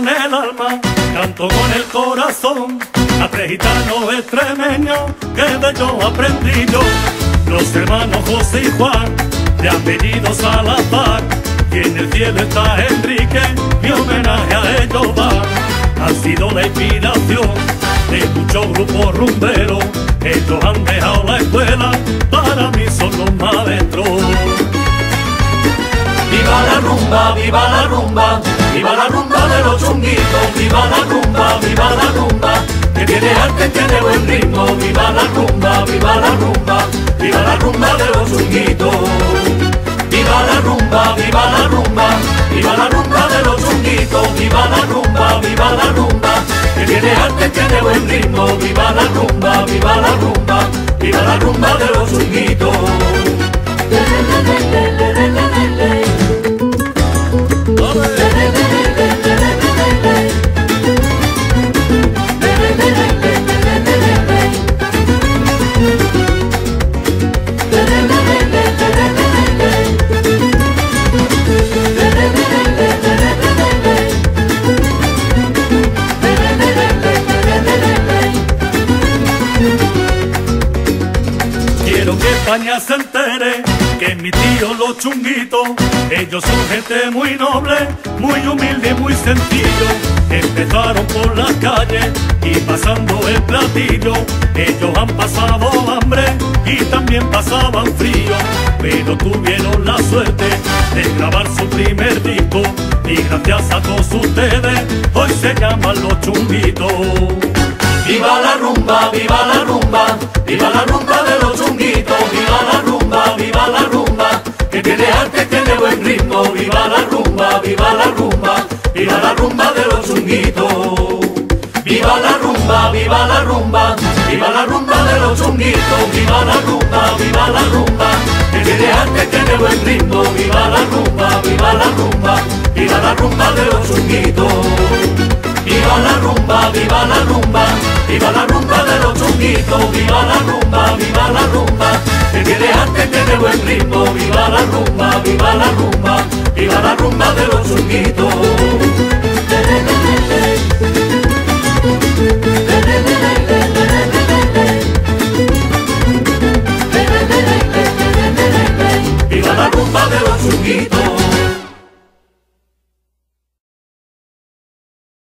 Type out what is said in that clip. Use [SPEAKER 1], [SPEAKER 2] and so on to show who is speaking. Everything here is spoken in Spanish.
[SPEAKER 1] el alma, canto con el corazón, a tres gitanos extremeños que de ellos aprendí yo. Los hermanos José y Juan, de apellido Salazar, y en el cielo está Enrique, mi homenaje a ellos va. Han sido la inspiración de muchos grupos rumberos, ellos han dejado la escuela, para mí son los maestros.
[SPEAKER 2] Viva la rumba, viva la rumba, viva la rumba de los chunguitos, viva la rumba, viva la rumba, que tiene arte, tiene buen ritmo, viva la rumba, viva la rumba, viva la rumba de los chunguitos. Viva la rumba, viva la rumba, viva la rumba de los chunguitos, viva la rumba, viva la rumba, que tiene arte, tiene buen ritmo, viva la rumba, viva la rumba, viva la rumba de los chunguitos.
[SPEAKER 1] España se entere que mi tío los chunguitos, ellos son gente muy noble, muy humilde y muy sencillo. Empezaron por las calles y pasando el platillo, ellos han pasado hambre y también pasaban frío, pero tuvieron la suerte de grabar su primer disco y gracias a todos ustedes hoy se llaman los chunguitos.
[SPEAKER 2] Viva la rumba, viva la rumba, viva viva la rumba, viva la rumba de los chunguitos, viva la rumba, viva la rumba, que tiene arte, tiene buen ritmo, viva la rumba, viva la rumba, viva la rumba de los chunguitos. Viva la rumba, viva la rumba, viva la rumba de los chunguitos, viva la rumba, viva la rumba, que tiene arte, tiene buen ritmo, viva la rumba, viva la rumba, viva la rumba de los chunguitos.